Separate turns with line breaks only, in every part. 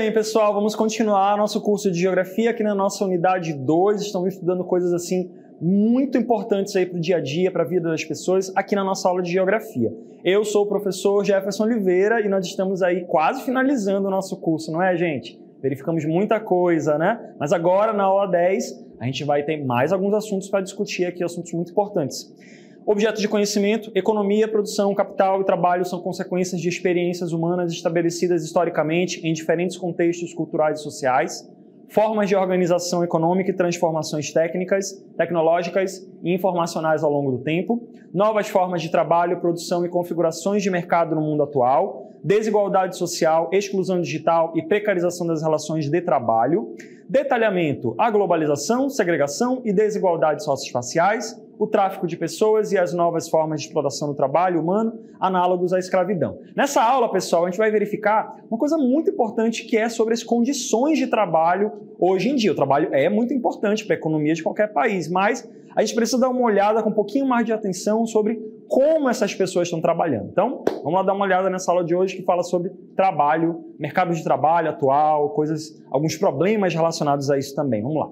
Bem, pessoal, vamos continuar nosso curso de Geografia aqui na nossa unidade 2. Estamos estudando coisas assim muito importantes aí para o dia a dia, para a vida das pessoas, aqui na nossa aula de Geografia. Eu sou o professor Jefferson Oliveira e nós estamos aí quase finalizando o nosso curso, não é, gente? Verificamos muita coisa, né? Mas agora, na aula 10, a gente vai ter mais alguns assuntos para discutir aqui, assuntos muito importantes. Objetos de conhecimento, economia, produção, capital e trabalho são consequências de experiências humanas estabelecidas historicamente em diferentes contextos culturais e sociais, formas de organização econômica e transformações técnicas, tecnológicas e informacionais ao longo do tempo, novas formas de trabalho, produção e configurações de mercado no mundo atual, desigualdade social, exclusão digital e precarização das relações de trabalho, detalhamento, a globalização, segregação e desigualdades socioespaciais, o tráfico de pessoas e as novas formas de exploração do trabalho humano, análogos à escravidão. Nessa aula, pessoal, a gente vai verificar uma coisa muito importante que é sobre as condições de trabalho hoje em dia. O trabalho é muito importante para a economia de qualquer país, mas a gente precisa dar uma olhada com um pouquinho mais de atenção sobre como essas pessoas estão trabalhando. Então, vamos lá dar uma olhada nessa aula de hoje que fala sobre trabalho, mercado de trabalho atual, coisas, alguns problemas relacionados a isso também. Vamos lá.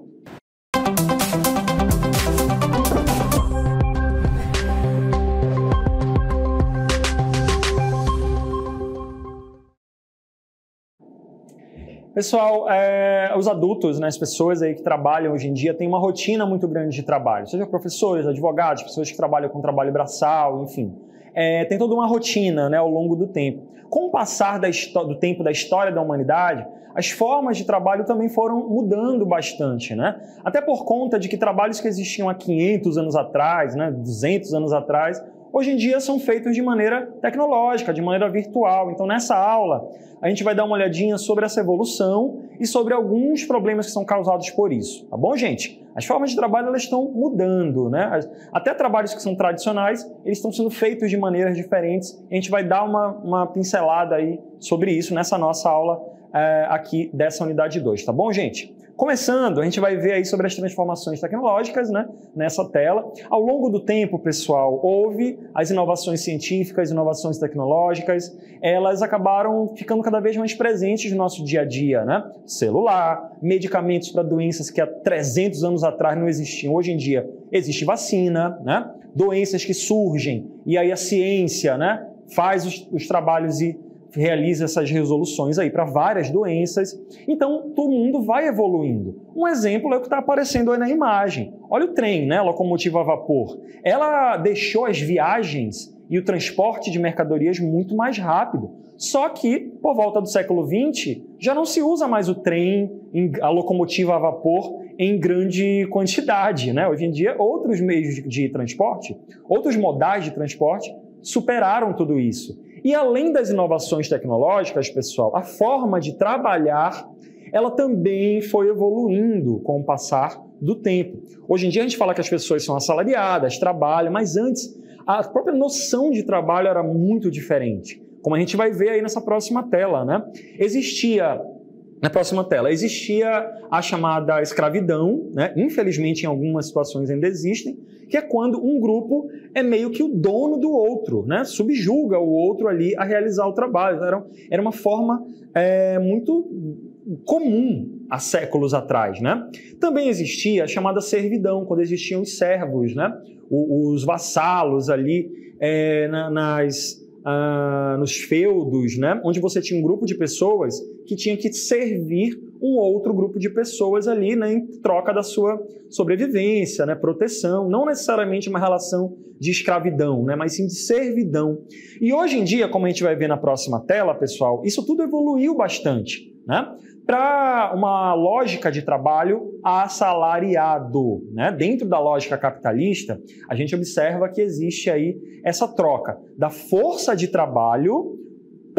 Pessoal, é, os adultos, né, as pessoas aí que trabalham hoje em dia, têm uma rotina muito grande de trabalho, seja professores, advogados, pessoas que trabalham com trabalho braçal, enfim. É, tem toda uma rotina né, ao longo do tempo. Com o passar do tempo da história da humanidade, as formas de trabalho também foram mudando bastante, né? Até por conta de que trabalhos que existiam há 500 anos atrás, né, 200 anos atrás, hoje em dia são feitos de maneira tecnológica, de maneira virtual. Então, nessa aula, a gente vai dar uma olhadinha sobre essa evolução e sobre alguns problemas que são causados por isso. Tá bom, gente? As formas de trabalho elas estão mudando, né? Até trabalhos que são tradicionais, eles estão sendo feitos de maneiras diferentes. A gente vai dar uma, uma pincelada aí sobre isso nessa nossa aula é, aqui dessa unidade 2, tá bom, gente? Começando, a gente vai ver aí sobre as transformações tecnológicas né, nessa tela. Ao longo do tempo, pessoal, houve as inovações científicas, inovações tecnológicas, elas acabaram ficando cada vez mais presentes no nosso dia a dia. Né? Celular, medicamentos para doenças que há 300 anos atrás não existiam, hoje em dia existe vacina, né? doenças que surgem e aí a ciência né, faz os, os trabalhos e realiza essas resoluções aí para várias doenças. Então, todo mundo vai evoluindo. Um exemplo é o que está aparecendo aí na imagem. Olha o trem, né? Locomotiva a vapor. Ela deixou as viagens e o transporte de mercadorias muito mais rápido. Só que, por volta do século XX, já não se usa mais o trem, a locomotiva a vapor em grande quantidade. Né? Hoje em dia, outros meios de transporte, outros modais de transporte superaram tudo isso. E além das inovações tecnológicas, pessoal, a forma de trabalhar, ela também foi evoluindo com o passar do tempo. Hoje em dia a gente fala que as pessoas são assalariadas, trabalham, mas antes a própria noção de trabalho era muito diferente. Como a gente vai ver aí nessa próxima tela, né? Existia na próxima tela, existia a chamada escravidão, né? infelizmente em algumas situações ainda existem, que é quando um grupo é meio que o dono do outro, né? subjuga o outro ali a realizar o trabalho. Era, era uma forma é, muito comum há séculos atrás. Né? Também existia a chamada servidão, quando existiam os servos, né? os, os vassalos ali é, na, nas ah, nos feudos, né? onde você tinha um grupo de pessoas que tinha que servir um outro grupo de pessoas ali né? em troca da sua sobrevivência, né? proteção, não necessariamente uma relação de escravidão, né? mas sim de servidão. E hoje em dia, como a gente vai ver na próxima tela, pessoal, isso tudo evoluiu bastante. Né? Para uma lógica de trabalho assalariado. Né? Dentro da lógica capitalista, a gente observa que existe aí essa troca da força de trabalho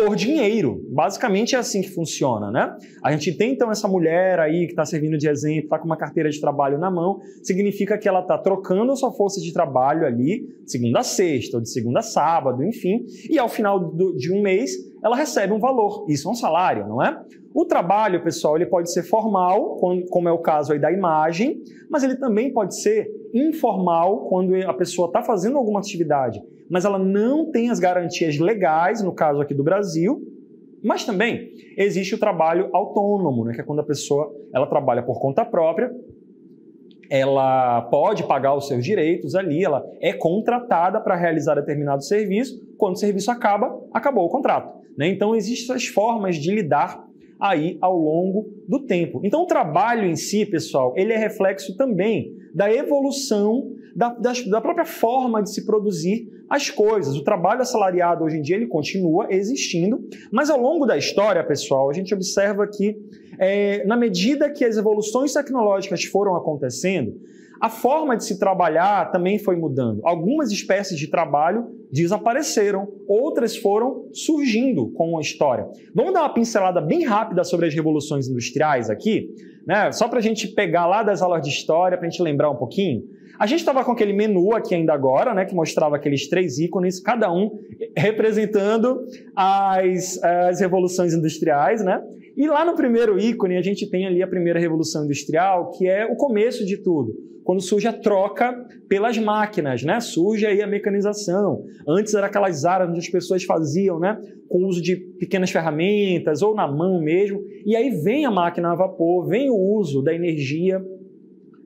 por dinheiro. Basicamente é assim que funciona, né? A gente tem então essa mulher aí que está servindo de exemplo, está com uma carteira de trabalho na mão, significa que ela está trocando a sua força de trabalho ali, segunda a sexta, ou de segunda a sábado, enfim, e ao final do, de um mês ela recebe um valor. Isso é um salário, não é? O trabalho, pessoal, ele pode ser formal, como é o caso aí da imagem, mas ele também pode ser informal, quando a pessoa está fazendo alguma atividade, mas ela não tem as garantias legais, no caso aqui do Brasil, Mas também existe o trabalho autônomo, né, que é quando a pessoa ela trabalha por conta própria, ela pode pagar os seus direitos ali, ela é contratada para realizar determinado serviço, quando o serviço acaba, acabou o contrato. Né? Então existem as formas de lidar aí ao longo do tempo. Então o trabalho em si, pessoal, ele é reflexo também da evolução da, da, da própria forma de se produzir as coisas. O trabalho assalariado hoje em dia ele continua existindo, mas ao longo da história, pessoal, a gente observa que é, na medida que as evoluções tecnológicas foram acontecendo, a forma de se trabalhar também foi mudando. Algumas espécies de trabalho desapareceram, outras foram surgindo com a história. Vamos dar uma pincelada bem rápida sobre as revoluções industriais aqui, né? só para a gente pegar lá das aulas de história, para a gente lembrar um pouquinho. A gente estava com aquele menu aqui ainda agora, né, que mostrava aqueles três ícones, cada um representando as, as revoluções industriais, né? E lá no primeiro ícone a gente tem ali a primeira revolução industrial, que é o começo de tudo, quando surge a troca pelas máquinas, né? Surge aí a mecanização. Antes era aquelas áreas onde as pessoas faziam, né, com o uso de pequenas ferramentas ou na mão mesmo. E aí vem a máquina a vapor, vem o uso da energia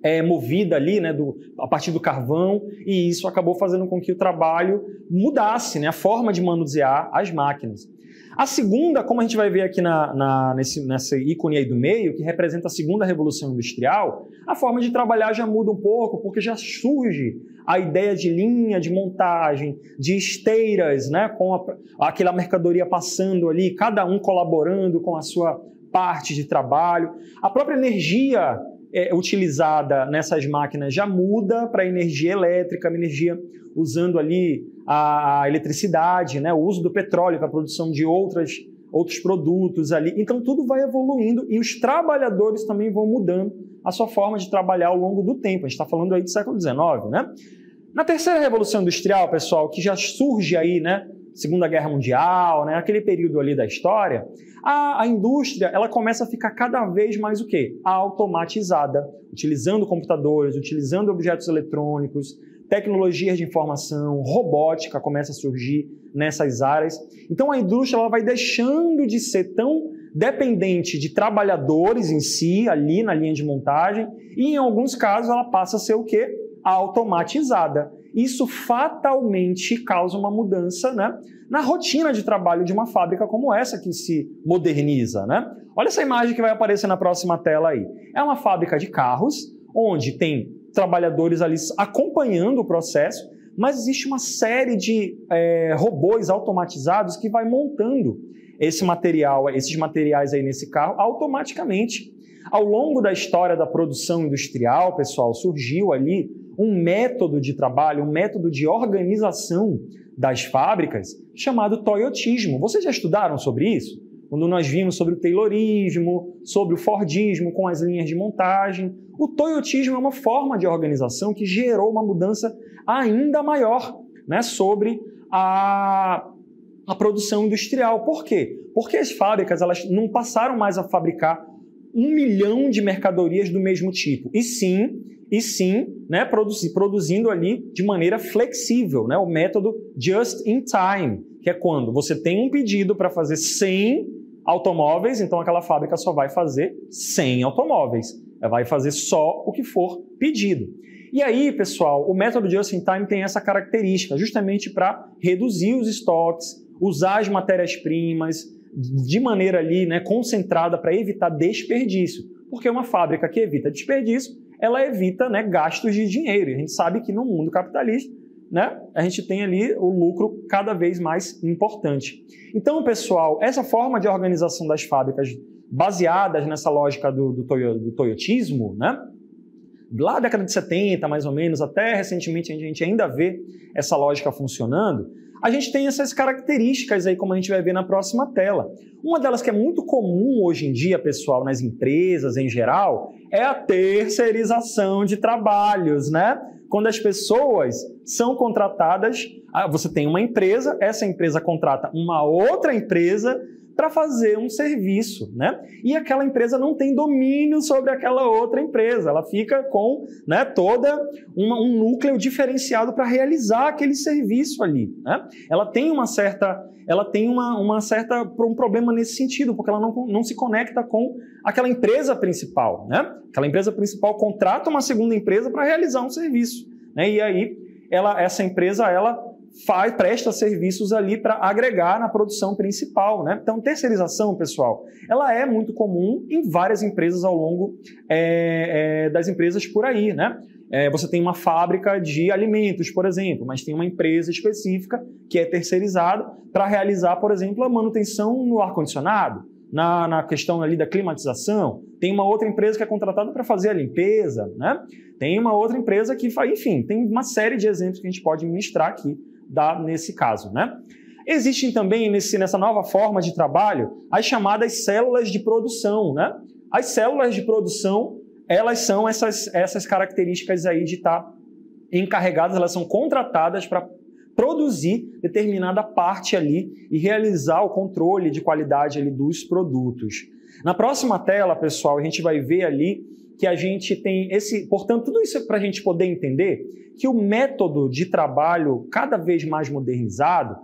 é, movida ali, né, do, a partir do carvão, e isso acabou fazendo com que o trabalho mudasse, né, a forma de manusear as máquinas. A segunda, como a gente vai ver aqui na, na, nesse, nessa ícone aí do meio, que representa a segunda revolução industrial, a forma de trabalhar já muda um pouco, porque já surge a ideia de linha de montagem, de esteiras, né, com a, aquela mercadoria passando ali, cada um colaborando com a sua parte de trabalho. A própria energia é, utilizada nessas máquinas já muda para energia elétrica, energia usando ali a, a eletricidade, né, o uso do petróleo para a produção de outras, outros produtos ali. Então tudo vai evoluindo e os trabalhadores também vão mudando a sua forma de trabalhar ao longo do tempo. A gente está falando aí do século XIX, né? Na terceira revolução industrial, pessoal, que já surge aí, né, Segunda Guerra Mundial, né, aquele período ali da história, a, a indústria ela começa a ficar cada vez mais o quê? Automatizada, utilizando computadores, utilizando objetos eletrônicos, tecnologias de informação, robótica começa a surgir nessas áreas. Então a indústria ela vai deixando de ser tão dependente de trabalhadores em si, ali na linha de montagem, e em alguns casos ela passa a ser o quê? Automatizada isso fatalmente causa uma mudança né, na rotina de trabalho de uma fábrica como essa que se moderniza. Né? Olha essa imagem que vai aparecer na próxima tela aí. É uma fábrica de carros, onde tem trabalhadores ali acompanhando o processo, mas existe uma série de é, robôs automatizados que vai montando esse material, esses materiais aí nesse carro automaticamente. Ao longo da história da produção industrial, pessoal, surgiu ali um método de trabalho, um método de organização das fábricas chamado toyotismo. Vocês já estudaram sobre isso? Quando nós vimos sobre o taylorismo, sobre o fordismo com as linhas de montagem, o toyotismo é uma forma de organização que gerou uma mudança ainda maior né, sobre a, a produção industrial. Por quê? Porque as fábricas elas não passaram mais a fabricar um milhão de mercadorias do mesmo tipo, e sim e sim né, produzindo ali de maneira flexível, né, o método just in time, que é quando você tem um pedido para fazer 100 automóveis, então aquela fábrica só vai fazer 100 automóveis, Ela vai fazer só o que for pedido. E aí, pessoal, o método just in time tem essa característica, justamente para reduzir os estoques, usar as matérias-primas de maneira ali, né, concentrada para evitar desperdício, porque uma fábrica que evita desperdício ela evita né, gastos de dinheiro. E a gente sabe que no mundo capitalista, né, a gente tem ali o lucro cada vez mais importante. Então, pessoal, essa forma de organização das fábricas baseadas nessa lógica do, do, toyo, do toyotismo, né, lá da década de 70, mais ou menos, até recentemente a gente ainda vê essa lógica funcionando, a gente tem essas características aí, como a gente vai ver na próxima tela. Uma delas que é muito comum hoje em dia, pessoal, nas empresas em geral, é a terceirização de trabalhos, né? Quando as pessoas são contratadas, ah, você tem uma empresa, essa empresa contrata uma outra empresa para fazer um serviço, né? E aquela empresa não tem domínio sobre aquela outra empresa, ela fica com né, toda uma, um núcleo diferenciado para realizar aquele serviço ali, né? Ela tem uma certa, ela tem uma, uma certa um problema nesse sentido, porque ela não, não se conecta com aquela empresa principal, né? Aquela empresa principal contrata uma segunda empresa para realizar um serviço, né? E aí ela, essa empresa, ela faz, presta serviços ali para agregar na produção principal. Né? Então, terceirização, pessoal, ela é muito comum em várias empresas ao longo é, é, das empresas por aí. Né? É, você tem uma fábrica de alimentos, por exemplo, mas tem uma empresa específica que é terceirizada para realizar, por exemplo, a manutenção no ar-condicionado, na, na, questão ali da climatização. Tem uma outra empresa que é contratada para fazer a limpeza, né? Tem uma outra empresa que faz, enfim, tem uma série de exemplos que a gente pode ministrar aqui dá nesse caso, né? Existem também nesse, nessa nova forma de trabalho as chamadas células de produção, né? As células de produção, elas são essas, essas características aí de estar encarregadas, elas são contratadas para produzir determinada parte ali e realizar o controle de qualidade ali dos produtos. Na próxima tela, pessoal, a gente vai ver ali que a gente tem esse, portanto, tudo isso é para a gente poder entender que o método de trabalho cada vez mais modernizado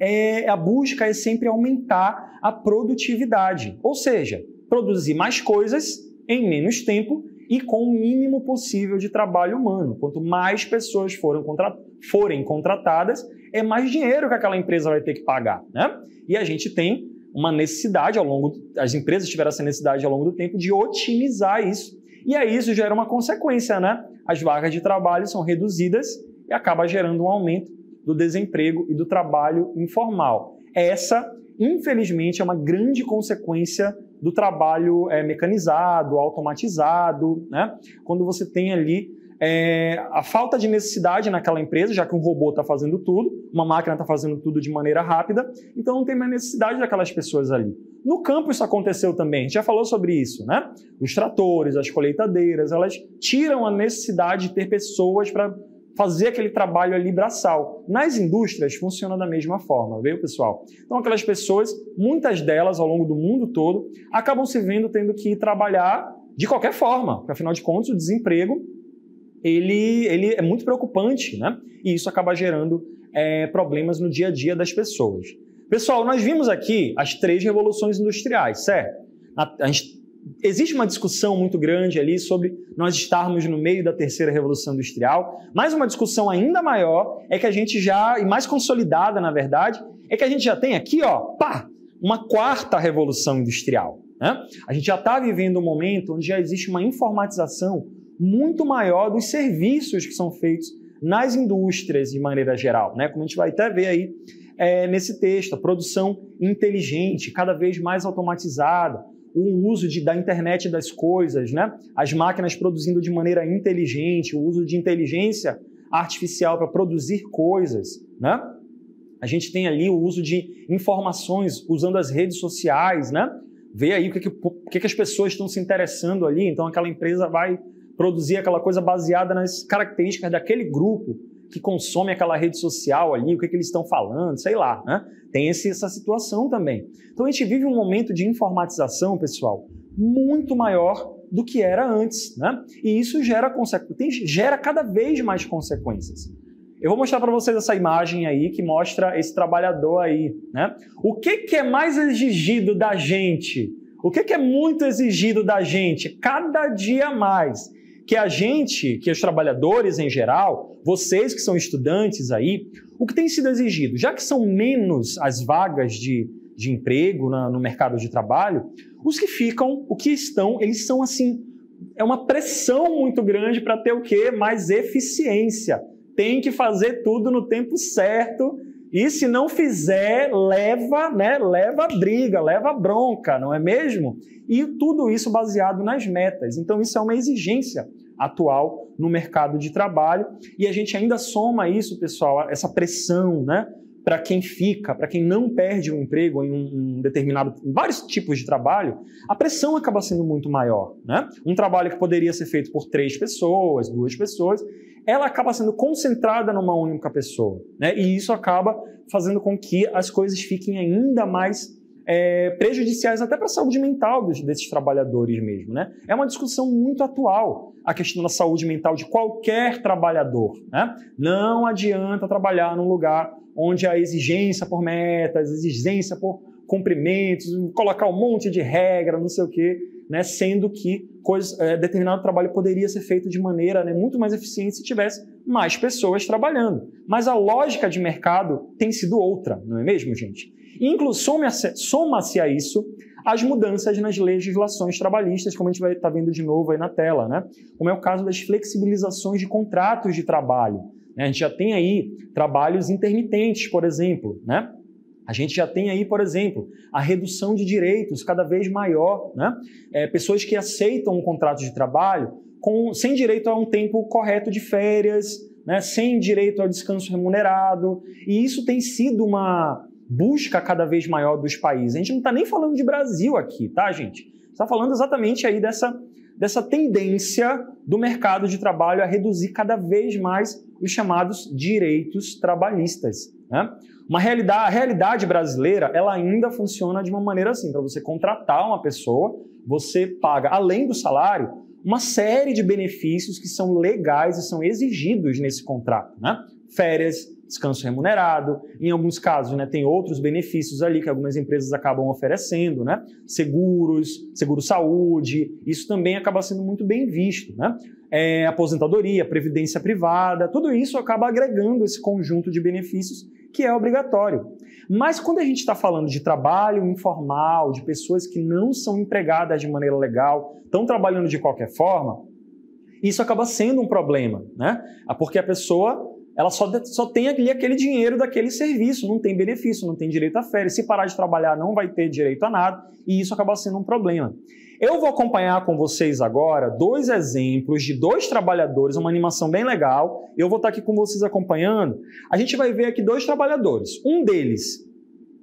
é a busca é sempre aumentar a produtividade, ou seja, produzir mais coisas em menos tempo e com o mínimo possível de trabalho humano. Quanto mais pessoas foram contra forem contratadas, é mais dinheiro que aquela empresa vai ter que pagar, né? E a gente tem uma necessidade ao longo, as empresas tiveram essa necessidade ao longo do tempo de otimizar isso e aí isso gera uma consequência, né? As vagas de trabalho são reduzidas e acaba gerando um aumento do desemprego e do trabalho informal. Essa, infelizmente, é uma grande consequência do trabalho é, mecanizado, automatizado, né? Quando você tem ali é, a falta de necessidade naquela empresa, já que um robô está fazendo tudo, uma máquina está fazendo tudo de maneira rápida, então não tem mais necessidade daquelas pessoas ali. No campo isso aconteceu também, a gente já falou sobre isso, né? Os tratores, as colheitadeiras, elas tiram a necessidade de ter pessoas para fazer aquele trabalho ali braçal. Nas indústrias funciona da mesma forma, viu, pessoal? Então aquelas pessoas, muitas delas ao longo do mundo todo, acabam se vendo tendo que trabalhar de qualquer forma, porque afinal de contas o desemprego ele, ele é muito preocupante, né? E isso acaba gerando é, problemas no dia a dia das pessoas. Pessoal, nós vimos aqui as três revoluções industriais, certo? A, a gente, existe uma discussão muito grande ali sobre nós estarmos no meio da terceira revolução industrial, mas uma discussão ainda maior é que a gente já, e mais consolidada na verdade, é que a gente já tem aqui, ó, pá, uma quarta revolução industrial. Né? A gente já está vivendo um momento onde já existe uma informatização muito maior dos serviços que são feitos nas indústrias de maneira geral, né? Como a gente vai até ver aí é, nesse texto, a produção inteligente, cada vez mais automatizada, o uso de, da internet das coisas, né? As máquinas produzindo de maneira inteligente, o uso de inteligência artificial para produzir coisas, né? A gente tem ali o uso de informações usando as redes sociais, né? Vê aí o que, que, o que, que as pessoas estão se interessando ali, então aquela empresa vai produzir aquela coisa baseada nas características daquele grupo que consome aquela rede social ali, o que, que eles estão falando, sei lá, né? Tem esse, essa situação também. Então a gente vive um momento de informatização, pessoal, muito maior do que era antes, né? E isso gera, tem, gera cada vez mais consequências. Eu vou mostrar para vocês essa imagem aí que mostra esse trabalhador aí, né? O que, que é mais exigido da gente? O que, que é muito exigido da gente? Cada dia mais que a gente, que os trabalhadores em geral, vocês que são estudantes aí, o que tem sido exigido? Já que são menos as vagas de, de emprego na, no mercado de trabalho, os que ficam, o que estão, eles são assim, é uma pressão muito grande para ter o quê? Mais eficiência. Tem que fazer tudo no tempo certo e se não fizer, leva, né, leva briga, leva bronca, não é mesmo? E tudo isso baseado nas metas. Então isso é uma exigência atual no mercado de trabalho e a gente ainda soma isso, pessoal, essa pressão, né, para quem fica, para quem não perde um emprego em um, determinado, em vários tipos de trabalho, a pressão acaba sendo muito maior, né? Um trabalho que poderia ser feito por três pessoas, duas pessoas, ela acaba sendo concentrada numa única pessoa, né? E isso acaba fazendo com que as coisas fiquem ainda mais é, prejudiciais até para a saúde mental dos, desses trabalhadores mesmo. Né? É uma discussão muito atual a questão da saúde mental de qualquer trabalhador. Né? Não adianta trabalhar num lugar onde a exigência por metas, exigência por cumprimentos, colocar um monte de regra, não sei o quê, né? sendo que coisa, é, determinado trabalho poderia ser feito de maneira né, muito mais eficiente se tivesse mais pessoas trabalhando. Mas a lógica de mercado tem sido outra, não é mesmo, gente? Inclusive, soma-se a isso as mudanças nas legislações trabalhistas, como a gente vai estar tá vendo de novo aí na tela, né? Como é o caso das flexibilizações de contratos de trabalho. Né? A gente já tem aí trabalhos intermitentes, por exemplo, né? A gente já tem aí, por exemplo, a redução de direitos cada vez maior, né? É, pessoas que aceitam um contrato de trabalho com, sem direito a um tempo correto de férias, né? sem direito ao descanso remunerado, e isso tem sido uma, busca cada vez maior dos países. A gente não está nem falando de Brasil aqui, tá, gente? Está falando exatamente aí dessa, dessa tendência do mercado de trabalho a reduzir cada vez mais os chamados direitos trabalhistas. Né? Uma realidade, a realidade brasileira ela ainda funciona de uma maneira assim: para você contratar uma pessoa, você paga, além do salário, uma série de benefícios que são legais e são exigidos nesse contrato. Né? Férias, descanso remunerado. Em alguns casos, né, tem outros benefícios ali que algumas empresas acabam oferecendo, né? Seguros, seguro-saúde, isso também acaba sendo muito bem visto, né? É, aposentadoria, previdência privada, tudo isso acaba agregando esse conjunto de benefícios que é obrigatório. Mas quando a gente está falando de trabalho informal, de pessoas que não são empregadas de maneira legal, estão trabalhando de qualquer forma, isso acaba sendo um problema, né? Porque a pessoa ela só, só tem ali aquele dinheiro daquele serviço, não tem benefício, não tem direito a férias. Se parar de trabalhar, não vai ter direito a nada, e isso acaba sendo um problema. Eu vou acompanhar com vocês agora dois exemplos de dois trabalhadores, uma animação bem legal. Eu vou estar aqui com vocês acompanhando. A gente vai ver aqui dois trabalhadores. Um deles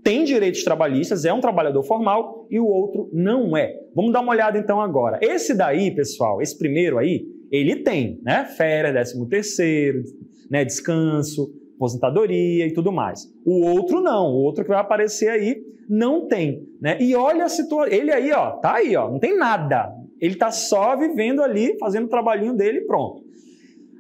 tem direitos trabalhistas, é um trabalhador formal, e o outro não é. Vamos dar uma olhada então agora. Esse daí, pessoal, esse primeiro aí, ele tem, né? Férias, décimo terceiro, né, descanso, aposentadoria e tudo mais. O outro não, o outro que vai aparecer aí não tem, né? E olha a situação, ele aí, ó, tá aí, ó, não tem nada. Ele tá só vivendo ali, fazendo o trabalhinho dele pronto.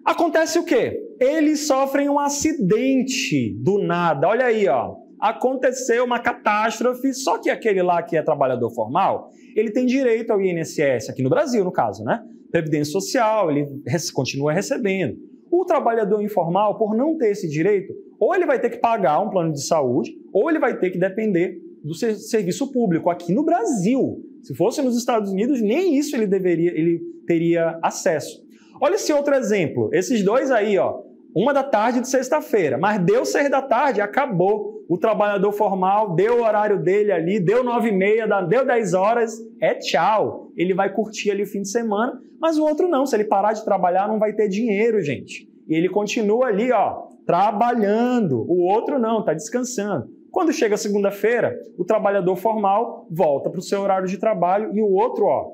Acontece o quê? Eles sofrem um acidente do nada. Olha aí, ó. Aconteceu uma catástrofe, só que aquele lá que é trabalhador formal, ele tem direito ao INSS, aqui no Brasil, no caso, né? Previdência Social, ele continua recebendo. O trabalhador informal, por não ter esse direito, ou ele vai ter que pagar um plano de saúde, ou ele vai ter que depender do serviço público aqui no Brasil. Se fosse nos Estados Unidos, nem isso ele deveria, ele teria acesso. Olha esse outro exemplo. Esses dois aí, ó, uma da tarde de sexta-feira, mas deu seis da tarde, acabou. O trabalhador formal deu o horário dele ali, deu nove e meia, deu dez horas, é tchau. Ele vai curtir ali o fim de semana, mas o outro não. Se ele parar de trabalhar, não vai ter dinheiro, gente. E ele continua ali, ó, trabalhando. O outro não, está descansando. Quando chega segunda-feira, o trabalhador formal volta para o seu horário de trabalho e o outro, ó,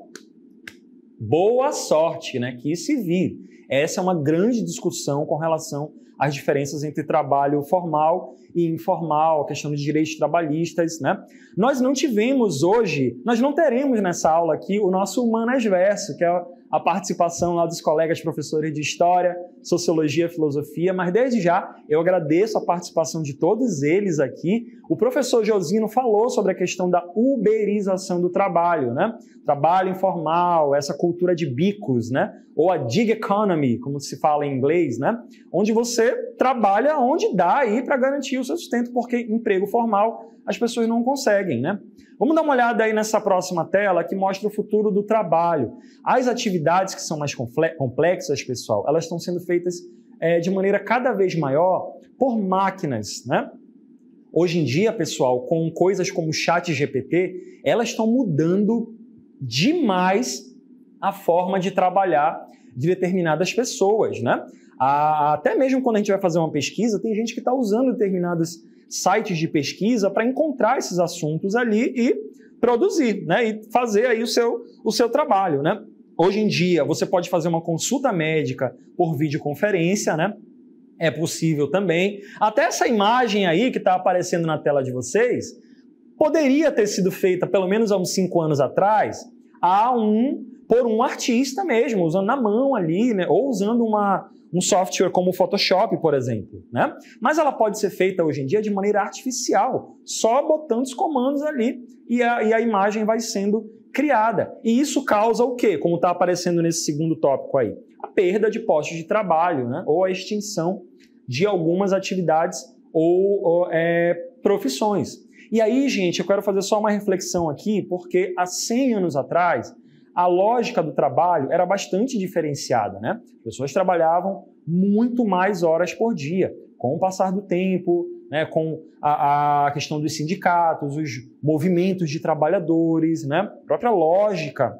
boa sorte, né? Que se vire. Essa é uma grande discussão com relação às diferenças entre trabalho formal e informal, a questão de direitos trabalhistas, né? Nós não tivemos hoje, nós não teremos nessa aula aqui o nosso Humanas Verso, que é a participação lá dos colegas professores de História, Sociologia, Filosofia, mas desde já eu agradeço a participação de todos eles aqui. O professor Josino falou sobre a questão da uberização do trabalho, né? Trabalho informal, essa cultura de bicos, né? Ou a gig economy, como se fala em inglês, né? Onde você trabalha onde dá aí para garantir o seu sustento, porque emprego formal as pessoas não conseguem, né? Vamos dar uma olhada aí nessa próxima tela que mostra o futuro do trabalho. As atividades que são mais complexas, pessoal, elas estão sendo feitas é, de maneira cada vez maior por máquinas, né? Hoje em dia, pessoal, com coisas como o chat GPT, elas estão mudando demais a forma de trabalhar de determinadas pessoas, né? Até mesmo quando a gente vai fazer uma pesquisa, tem gente que está usando determinados sites de pesquisa para encontrar esses assuntos ali e produzir, né? E fazer aí o seu, o seu trabalho, né? Hoje em dia, você pode fazer uma consulta médica por videoconferência, né? É possível também. Até essa imagem aí que está aparecendo na tela de vocês poderia ter sido feita pelo menos há uns cinco anos atrás a um por um artista mesmo, usando na mão ali, né? ou usando uma, um software como o Photoshop, por exemplo. Né? Mas ela pode ser feita hoje em dia de maneira artificial, só botando os comandos ali e a, e a imagem vai sendo criada. E isso causa o quê? Como está aparecendo nesse segundo tópico aí? A perda de postos de trabalho, né? ou a extinção de algumas atividades ou, ou é, profissões. E aí, gente, eu quero fazer só uma reflexão aqui, porque há 100 anos atrás, a lógica do trabalho era bastante diferenciada, né? As pessoas trabalhavam muito mais horas por dia. Com o passar do tempo, né, com a, a questão dos sindicatos, os movimentos de trabalhadores, né, a própria lógica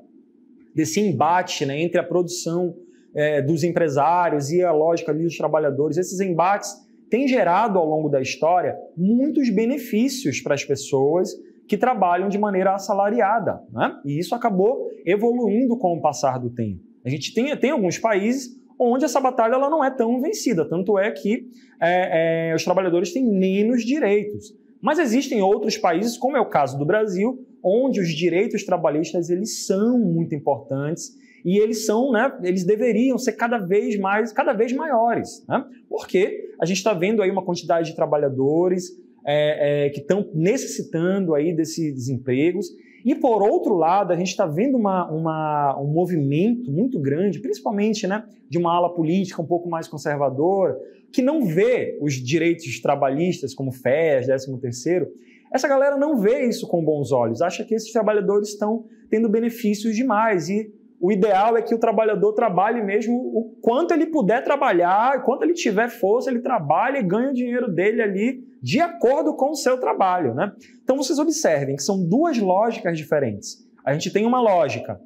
desse embate né, entre a produção é, dos empresários e a lógica dos trabalhadores, esses embates têm gerado ao longo da história muitos benefícios para as pessoas que trabalham de maneira assalariada. Né? E isso acabou evoluindo com o passar do tempo. A gente tem, tem alguns países onde essa batalha ela não é tão vencida, tanto é que é, é, os trabalhadores têm menos direitos. Mas existem outros países, como é o caso do Brasil, onde os direitos trabalhistas eles são muito importantes e eles são, né, eles deveriam ser cada vez mais, cada vez maiores, né? Porque a gente está vendo aí uma quantidade de trabalhadores é, é, que estão necessitando aí desses empregos. E por outro lado, a gente está vendo uma, uma, um movimento muito grande, principalmente né, de uma ala política um pouco mais conservadora, que não vê os direitos trabalhistas como FES, 13 terceiro. Essa galera não vê isso com bons olhos, acha que esses trabalhadores estão tendo benefícios demais e o ideal é que o trabalhador trabalhe mesmo o quanto ele puder trabalhar, quanto ele tiver força, ele trabalha e ganha o dinheiro dele ali de acordo com o seu trabalho. Né? Então vocês observem que são duas lógicas diferentes. A gente tem uma lógica,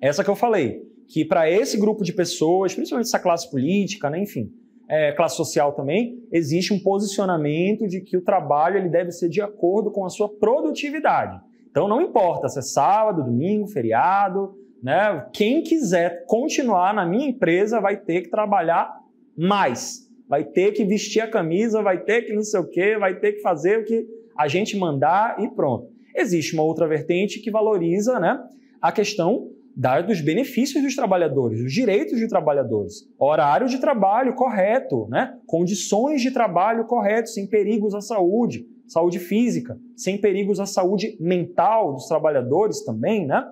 essa que eu falei, que para esse grupo de pessoas, principalmente essa classe política, né, enfim, é, classe social também, existe um posicionamento de que o trabalho ele deve ser de acordo com a sua produtividade. Então não importa se é sábado, domingo, feriado, né? Quem quiser continuar na minha empresa vai ter que trabalhar mais, vai ter que vestir a camisa, vai ter que não sei o quê, vai ter que fazer o que a gente mandar e pronto. Existe uma outra vertente que valoriza né, a questão da, dos benefícios dos trabalhadores, dos direitos dos trabalhadores, horário de trabalho correto, né, condições de trabalho corretos, sem perigos à saúde, saúde física, sem perigos à saúde mental dos trabalhadores também, né?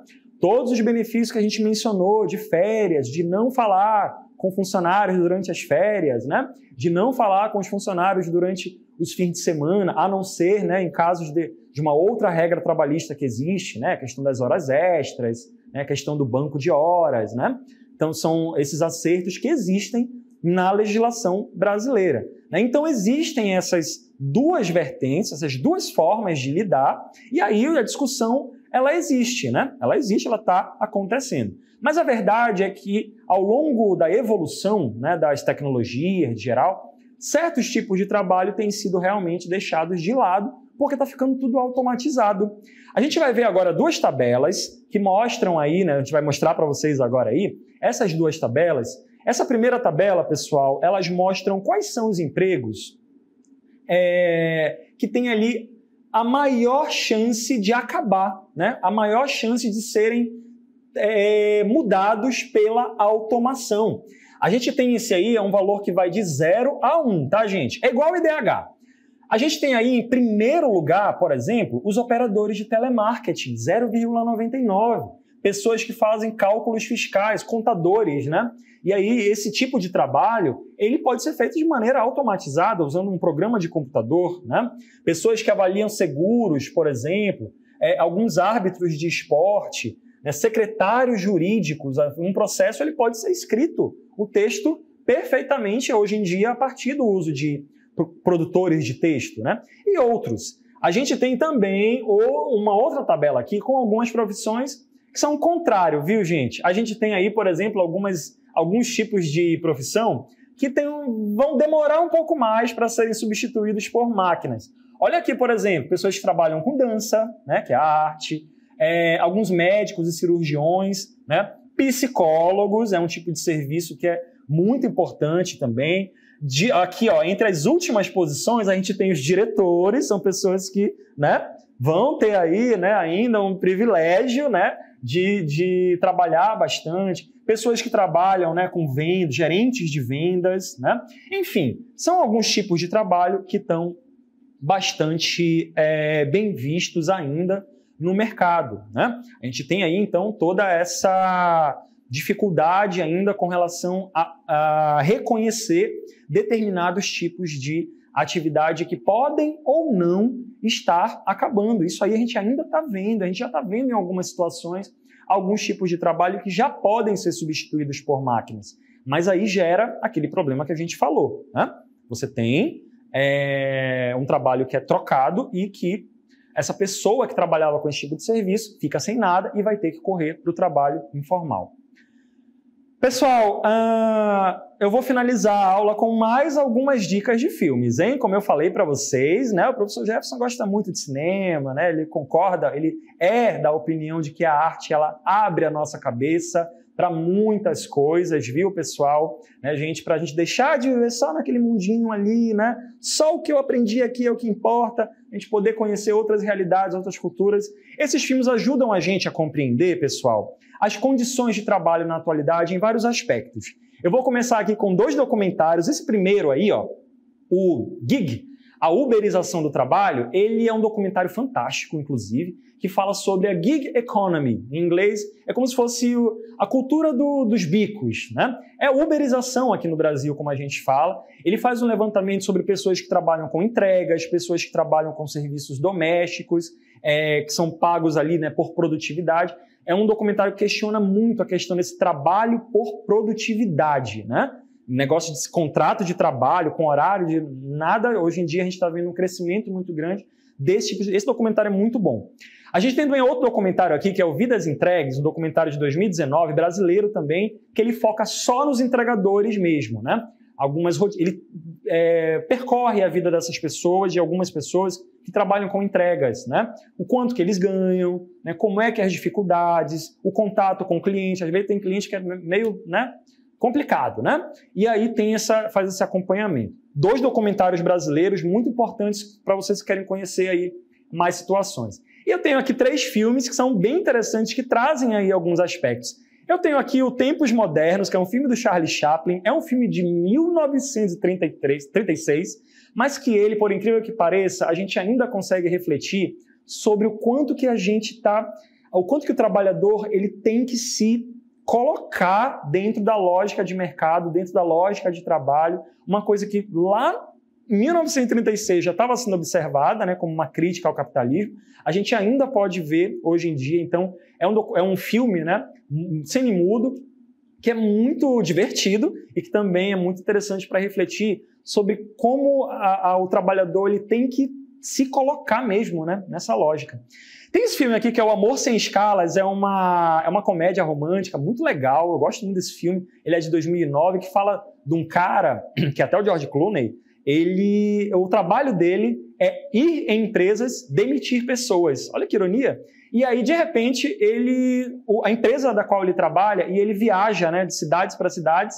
todos os benefícios que a gente mencionou de férias, de não falar com funcionários durante as férias, né? de não falar com os funcionários durante os fins de semana, a não ser né, em casos de, de uma outra regra trabalhista que existe, né? a questão das horas extras, né? a questão do banco de horas. Né? Então, são esses acertos que existem na legislação brasileira. Né? Então, existem essas duas vertentes, essas duas formas de lidar, e aí a discussão ela existe, né? Ela existe, ela está acontecendo. Mas a verdade é que, ao longo da evolução né, das tecnologias em geral, certos tipos de trabalho têm sido realmente deixados de lado porque está ficando tudo automatizado. A gente vai ver agora duas tabelas que mostram aí, né? A gente vai mostrar para vocês agora aí, essas duas tabelas. Essa primeira tabela, pessoal, elas mostram quais são os empregos é, que tem ali a maior chance de acabar, né? a maior chance de serem é, mudados pela automação. A gente tem esse aí, é um valor que vai de 0 a 1, um, tá, gente? É igual ao IDH. A gente tem aí, em primeiro lugar, por exemplo, os operadores de telemarketing, 0,99 pessoas que fazem cálculos fiscais, contadores, né? E aí esse tipo de trabalho, ele pode ser feito de maneira automatizada, usando um programa de computador, né? Pessoas que avaliam seguros, por exemplo, é, alguns árbitros de esporte, né? secretários jurídicos, um processo ele pode ser escrito, o texto perfeitamente hoje em dia a partir do uso de produtores de texto, né? E outros. A gente tem também uma outra tabela aqui com algumas profissões que são o contrário, viu, gente? A gente tem aí, por exemplo, algumas, alguns tipos de profissão que tem, vão demorar um pouco mais para serem substituídos por máquinas. Olha aqui, por exemplo, pessoas que trabalham com dança, né, que é a arte, é, alguns médicos e cirurgiões, né, psicólogos, é um tipo de serviço que é muito importante também. De, aqui, ó, entre as últimas posições, a gente tem os diretores, são pessoas que né, vão ter aí né, ainda um privilégio né, de, de trabalhar bastante, pessoas que trabalham né, com vendas, gerentes de vendas, né? enfim, são alguns tipos de trabalho que estão bastante é, bem vistos ainda no mercado. Né? A gente tem aí então toda essa dificuldade ainda com relação a, a reconhecer determinados tipos de atividade que podem ou não estar acabando. Isso aí a gente ainda está vendo, a gente já está vendo em algumas situações alguns tipos de trabalho que já podem ser substituídos por máquinas. Mas aí gera aquele problema que a gente falou. Né? Você tem é, um trabalho que é trocado e que essa pessoa que trabalhava com esse tipo de serviço fica sem nada e vai ter que correr para o trabalho informal. Pessoal, uh, eu vou finalizar a aula com mais algumas dicas de filmes, hein? Como eu falei para vocês, né? O professor Jefferson gosta muito de cinema, né? Ele concorda, ele é da opinião de que a arte ela abre a nossa cabeça para muitas coisas, viu, pessoal? Né, gente, para a gente deixar de viver só naquele mundinho ali, né? Só o que eu aprendi aqui é o que importa, a gente poder conhecer outras realidades, outras culturas. Esses filmes ajudam a gente a compreender, pessoal, as condições de trabalho na atualidade em vários aspectos. Eu vou começar aqui com dois documentários. Esse primeiro aí, ó, o Gig, a uberização do trabalho, ele é um documentário fantástico, inclusive, que fala sobre a gig economy. Em inglês, é como se fosse a cultura do, dos bicos. Né? É uberização aqui no Brasil, como a gente fala. Ele faz um levantamento sobre pessoas que trabalham com entregas, pessoas que trabalham com serviços domésticos, é, que são pagos ali né, por produtividade é um documentário que questiona muito a questão desse trabalho por produtividade, né? Negócio de contrato de trabalho com horário de nada. Hoje em dia a gente está vendo um crescimento muito grande desse tipo. De... Esse documentário é muito bom. A gente tem também outro documentário aqui que é o Vidas Entregues, um documentário de 2019 brasileiro também, que ele foca só nos entregadores mesmo, né? Algumas ele é, percorre a vida dessas pessoas, de algumas pessoas que trabalham com entregas, né? O quanto que eles ganham, né? como é que é as dificuldades, o contato com o cliente. Às vezes tem cliente que é meio né? Complicado, né? E aí tem essa, faz esse acompanhamento. Dois documentários brasileiros muito importantes para vocês que querem conhecer aí mais situações. E eu tenho aqui três filmes que são bem interessantes, que trazem aí alguns aspectos. Eu tenho aqui o Tempos Modernos, que é um filme do Charlie Chaplin, é um filme de 1936, mas que ele, por incrível que pareça, a gente ainda consegue refletir sobre o quanto que a gente está, o quanto que o trabalhador ele tem que se colocar dentro da lógica de mercado, dentro da lógica de trabalho, uma coisa que lá em 1936 já estava sendo observada né, como uma crítica ao capitalismo, a gente ainda pode ver hoje em dia. Então, é um, é um filme né, semi-mudo que é muito divertido e que também é muito interessante para refletir sobre como a, a, o trabalhador ele tem que se colocar mesmo né, nessa lógica. Tem esse filme aqui que é O Amor Sem Escalas, é uma, é uma comédia romântica muito legal, eu gosto muito desse filme, ele é de 2009, que fala de um cara, que é até o George Clooney, ele, o trabalho dele é ir em empresas demitir pessoas. Olha que ironia. E aí, de repente, ele, a empresa da qual ele trabalha, e ele viaja né, de cidades para cidades,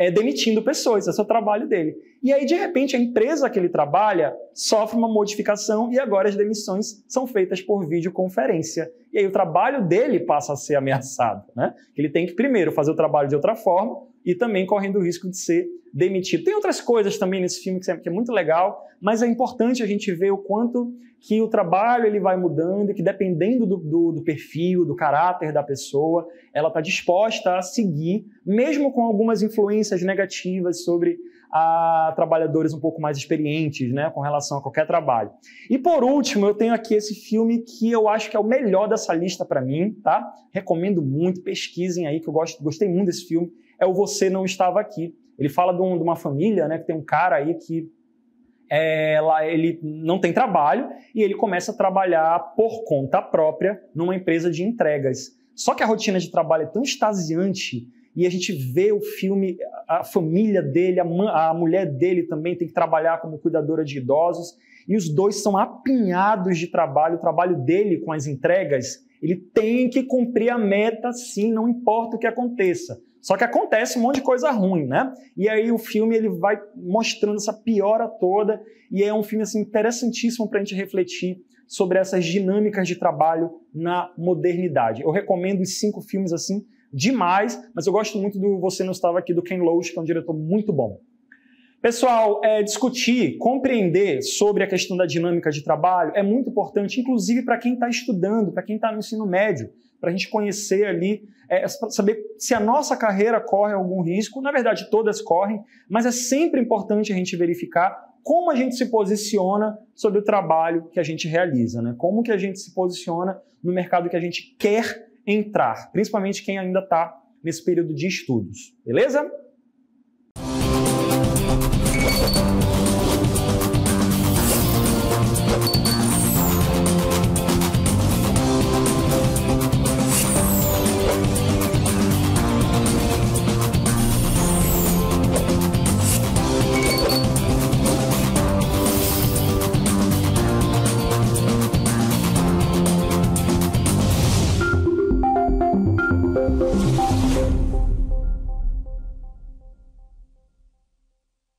é, demitindo pessoas, esse é o trabalho dele. E aí, de repente, a empresa que ele trabalha sofre uma modificação e agora as demissões são feitas por videoconferência. E aí o trabalho dele passa a ser ameaçado. Né? Ele tem que, primeiro, fazer o trabalho de outra forma e também correndo o risco de ser demitido. Tem outras coisas também nesse filme que é muito legal, mas é importante a gente ver o quanto que o trabalho ele vai mudando e que dependendo do, do, do perfil, do caráter da pessoa, ela está disposta a seguir, mesmo com algumas influências negativas sobre a trabalhadores um pouco mais experientes, né, com relação a qualquer trabalho. E por último, eu tenho aqui esse filme que eu acho que é o melhor dessa lista para mim, tá? Recomendo muito, pesquisem aí que eu gosto, gostei muito desse filme. É o Você Não Estava Aqui. Ele fala de, um, de uma família, né, que tem um cara aí que é, lá ele não tem trabalho e ele começa a trabalhar por conta própria numa empresa de entregas. Só que a rotina de trabalho é tão extasiante e a gente vê o filme, a família dele, a, a mulher dele também tem que trabalhar como cuidadora de idosos e os dois são apinhados de trabalho. O trabalho dele com as entregas, ele tem que cumprir a meta sim, não importa o que aconteça. Só que acontece um monte de coisa ruim, né? E aí o filme ele vai mostrando essa piora toda e é um filme assim interessantíssimo para a gente refletir sobre essas dinâmicas de trabalho na modernidade. Eu recomendo os cinco filmes assim demais, mas eu gosto muito do Você Não Estava Aqui, do Ken Loach, que é um diretor muito bom. Pessoal, é, discutir, compreender sobre a questão da dinâmica de trabalho é muito importante, inclusive para quem está estudando, para quem está no ensino médio, para a gente conhecer ali, é, saber se a nossa carreira corre algum risco. Na verdade, todas correm, mas é sempre importante a gente verificar como a gente se posiciona sobre o trabalho que a gente realiza, né? Como que a gente se posiciona no mercado que a gente quer entrar, principalmente quem ainda está nesse período de estudos, beleza?